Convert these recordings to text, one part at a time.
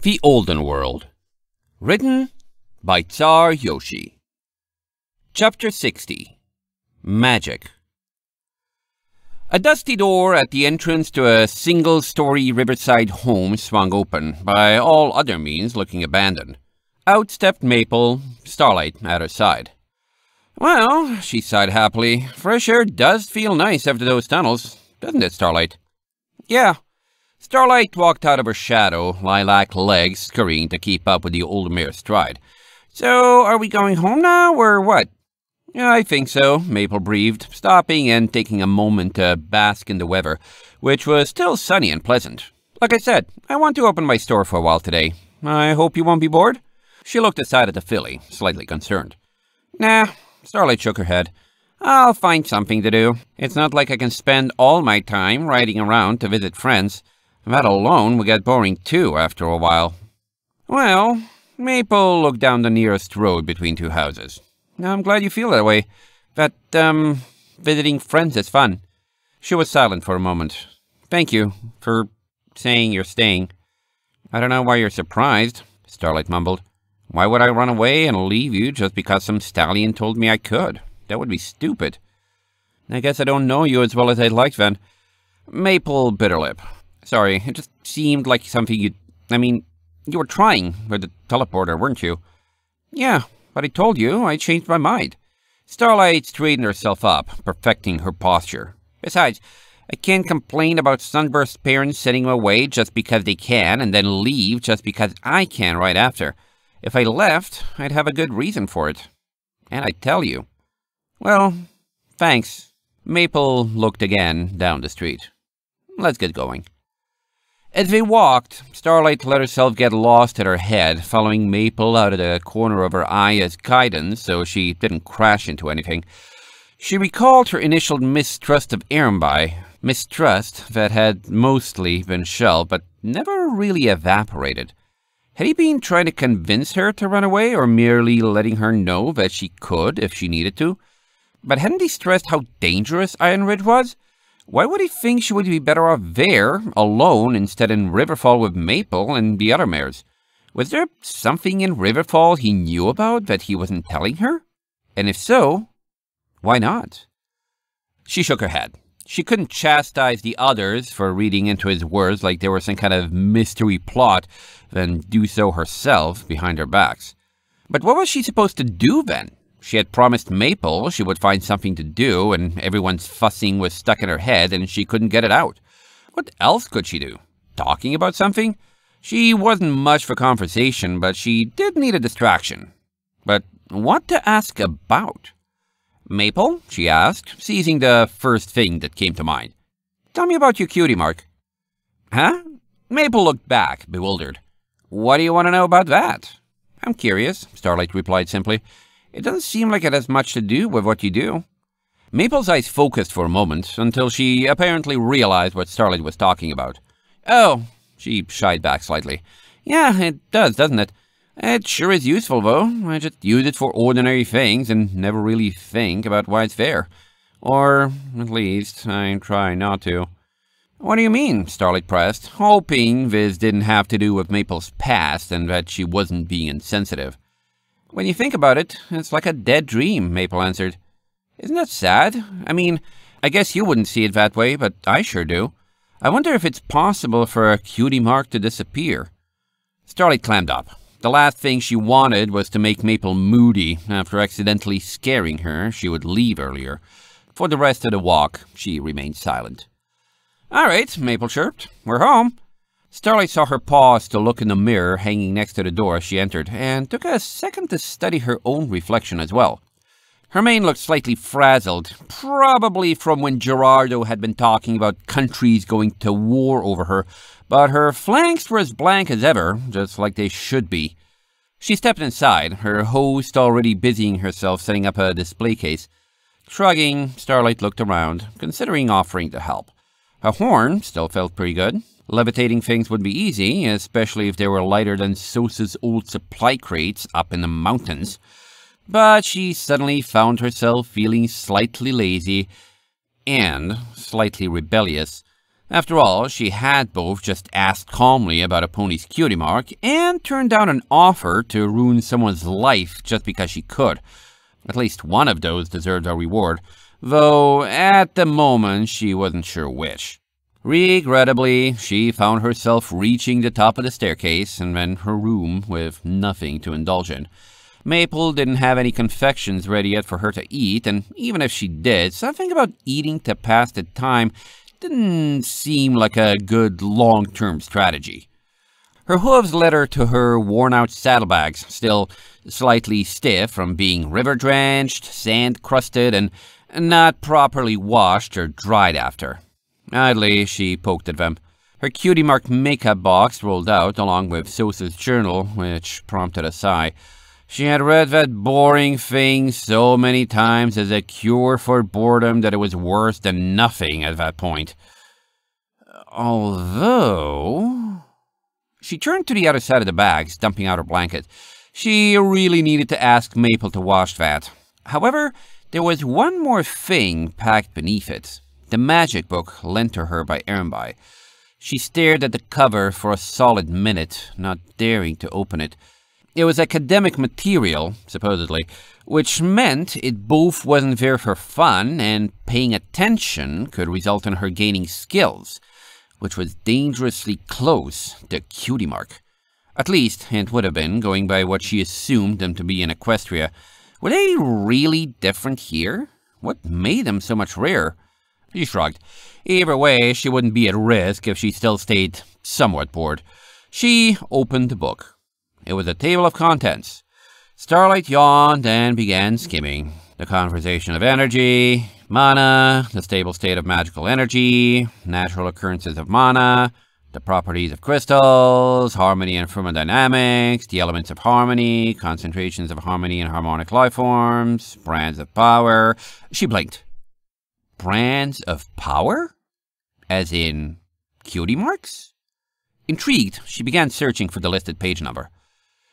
The Olden World. Written by Czar Yoshi. Chapter 60 Magic. A dusty door at the entrance to a single story riverside home swung open, by all other means looking abandoned. Out stepped Maple, Starlight at her side. Well, she sighed happily, fresh air does feel nice after those tunnels, doesn't it, Starlight? Yeah. Starlight walked out of her shadow, lilac legs scurrying to keep up with the old mare's stride. So, are we going home now, or what? Yeah, I think so, Maple breathed, stopping and taking a moment to bask in the weather, which was still sunny and pleasant. Like I said, I want to open my store for a while today. I hope you won't be bored? She looked aside at the filly, slightly concerned. Nah, Starlight shook her head. I'll find something to do. It's not like I can spend all my time riding around to visit friends. That alone would get boring too after a while. Well, Maple looked down the nearest road between two houses. Now I'm glad you feel that way. That, um, visiting friends is fun. She was silent for a moment. Thank you for saying you're staying. I don't know why you're surprised, Starlight mumbled. Why would I run away and leave you just because some stallion told me I could? That would be stupid. I guess I don't know you as well as I'd like then. Maple Bitterlip. Sorry, it just seemed like something you'd... I mean, you were trying with the teleporter, weren't you? Yeah, but I told you I changed my mind. Starlight straightened herself up, perfecting her posture. Besides, I can't complain about Sunburst parents sending away just because they can and then leave just because I can right after. If I left, I'd have a good reason for it. And I tell you. Well, thanks. Maple looked again down the street. Let's get going. As they walked, Starlight let herself get lost in her head, following Maple out of the corner of her eye as guidance so she didn't crash into anything. She recalled her initial mistrust of Ehrenby, mistrust that had mostly been shelved but never really evaporated. Had he been trying to convince her to run away, or merely letting her know that she could if she needed to? But hadn't he stressed how dangerous Iron Ridge was? Why would he think she would be better off there, alone, instead in Riverfall with Maple and the other mares? Was there something in Riverfall he knew about that he wasn't telling her? And if so, why not? She shook her head. She couldn't chastise the others for reading into his words like they were some kind of mystery plot, then do so herself behind their backs. But what was she supposed to do then? She had promised Maple she would find something to do, and everyone's fussing was stuck in her head and she couldn't get it out. What else could she do? Talking about something? She wasn't much for conversation, but she did need a distraction. But what to ask about? Maple? she asked, seizing the first thing that came to mind. Tell me about your cutie mark. Huh? Maple looked back, bewildered. What do you want to know about that? I'm curious, Starlight replied simply. It doesn't seem like it has much to do with what you do. Maple's eyes focused for a moment, until she apparently realized what Starlight was talking about. Oh, she shied back slightly. Yeah, it does, doesn't it? It sure is useful, though. I just use it for ordinary things and never really think about why it's there. Or, at least, I try not to. What do you mean? Starlight pressed, hoping this didn't have to do with Maple's past and that she wasn't being insensitive. When you think about it, it's like a dead dream, Maple answered. Isn't that sad? I mean, I guess you wouldn't see it that way, but I sure do. I wonder if it's possible for a cutie mark to disappear. Starlight clammed up. The last thing she wanted was to make Maple moody after accidentally scaring her she would leave earlier. For the rest of the walk, she remained silent. All right, Maple chirped. We're home. Starlight saw her pause to look in the mirror hanging next to the door as she entered, and took a second to study her own reflection as well. Her mane looked slightly frazzled, probably from when Gerardo had been talking about countries going to war over her, but her flanks were as blank as ever, just like they should be. She stepped inside, her host already busying herself setting up a display case. Shrugging, Starlight looked around, considering offering to help. Her horn still felt pretty good. Levitating things would be easy, especially if they were lighter than Sosa's old supply crates up in the mountains. But she suddenly found herself feeling slightly lazy and slightly rebellious After all, she had both just asked calmly about a pony's cutie mark and turned down an offer to ruin someone's life just because she could. At least one of those deserved a reward, though at the moment she wasn't sure which. Regrettably, she found herself reaching the top of the staircase and then her room with nothing to indulge in. Maple didn't have any confections ready yet for her to eat, and even if she did, something about eating to pass the time didn't seem like a good long-term strategy. Her hooves led her to her worn-out saddlebags, still slightly stiff from being river-drenched, sand-crusted, and not properly washed or dried after. Idly, she poked at them. Her cutie mark makeup box rolled out, along with Sosa's journal, which prompted a sigh. She had read that boring thing so many times as a cure for boredom that it was worse than nothing at that point. Although... She turned to the other side of the bags, dumping out her blanket. She really needed to ask Maple to wash that. However, there was one more thing packed beneath it. The magic book lent to her by Ehrenby. She stared at the cover for a solid minute, not daring to open it. It was academic material, supposedly, which meant it both wasn't there for fun and paying attention could result in her gaining skills, which was dangerously close to cutie mark. At least, it would have been, going by what she assumed them to be in Equestria. Were they really different here? What made them so much rarer? She shrugged. Either way, she wouldn't be at risk if she still stayed somewhat bored. She opened the book. It was a table of contents. Starlight yawned and began skimming. The conversation of energy, mana, the stable state of magical energy, natural occurrences of mana, the properties of crystals, harmony and thermodynamics, the elements of harmony, concentrations of harmony and harmonic life forms, brands of power. She blinked. Brands of power? As in cutie marks? Intrigued, she began searching for the listed page number.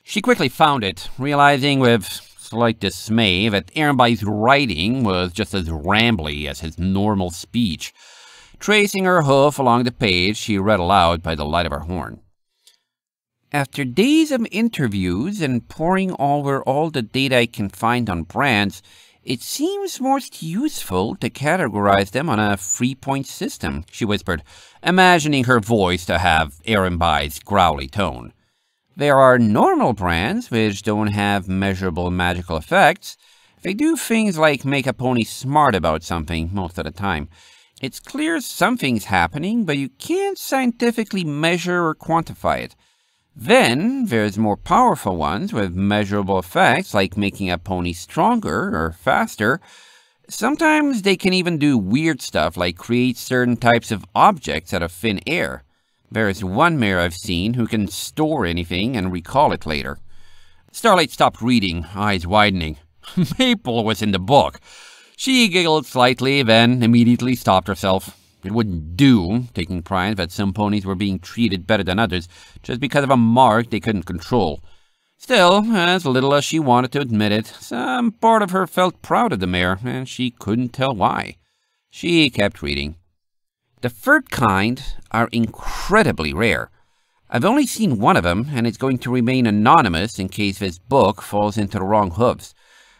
She quickly found it, realizing with slight dismay that Ehrenby's writing was just as rambly as his normal speech. Tracing her hoof along the page, she read aloud by the light of her horn. After days of interviews and poring over all the data I can find on brands, it seems most useful to categorize them on a three-point system, she whispered, imagining her voice to have Ehrenby's growly tone. There are normal brands which don't have measurable magical effects. They do things like make a pony smart about something most of the time. It's clear something's happening, but you can't scientifically measure or quantify it. Then there's more powerful ones with measurable effects like making a pony stronger or faster. Sometimes they can even do weird stuff like create certain types of objects out of thin air. There is one mare I've seen who can store anything and recall it later. Starlight stopped reading, eyes widening. Maple was in the book. She giggled slightly, then immediately stopped herself. It wouldn't do, taking pride that some ponies were being treated better than others, just because of a mark they couldn't control. Still, as little as she wanted to admit it, some part of her felt proud of the mare, and she couldn't tell why. She kept reading. The third kind are incredibly rare. I've only seen one of them, and it's going to remain anonymous in case this book falls into the wrong hooves.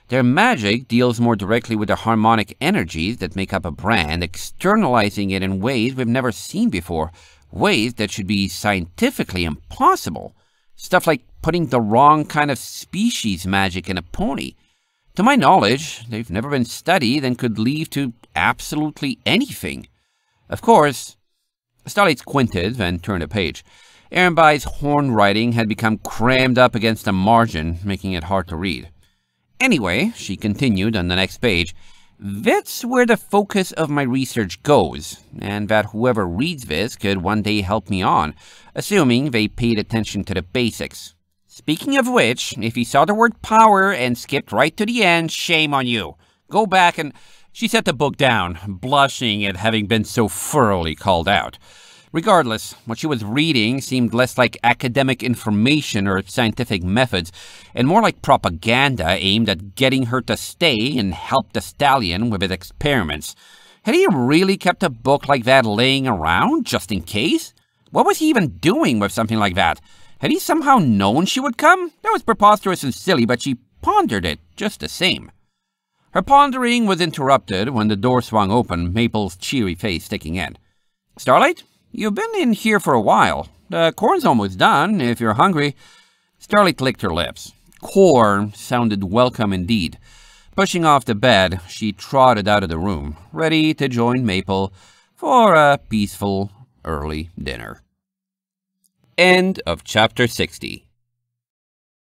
Their magic deals more directly with the harmonic energies that make up a brand, externalizing it in ways we've never seen before, ways that should be scientifically impossible. Stuff like putting the wrong kind of species magic in a pony. To my knowledge, they've never been studied and could lead to absolutely anything. Of course, Starlight squinted and turned a page. Ehrenby's horn writing had become crammed up against a margin, making it hard to read. Anyway, she continued on the next page, that's where the focus of my research goes, and that whoever reads this could one day help me on, assuming they paid attention to the basics. Speaking of which, if you saw the word power and skipped right to the end, shame on you. Go back and she set the book down, blushing at having been so thoroughly called out. Regardless, what she was reading seemed less like academic information or scientific methods, and more like propaganda aimed at getting her to stay and help the stallion with his experiments. Had he really kept a book like that laying around, just in case? What was he even doing with something like that? Had he somehow known she would come? That was preposterous and silly, but she pondered it just the same. Her pondering was interrupted when the door swung open, Maple's cheery face sticking in. Starlight, you've been in here for a while. The corn's almost done, if you're hungry. Starlight licked her lips. Corn sounded welcome indeed. Pushing off the bed, she trotted out of the room, ready to join Maple for a peaceful early dinner. End of chapter 60.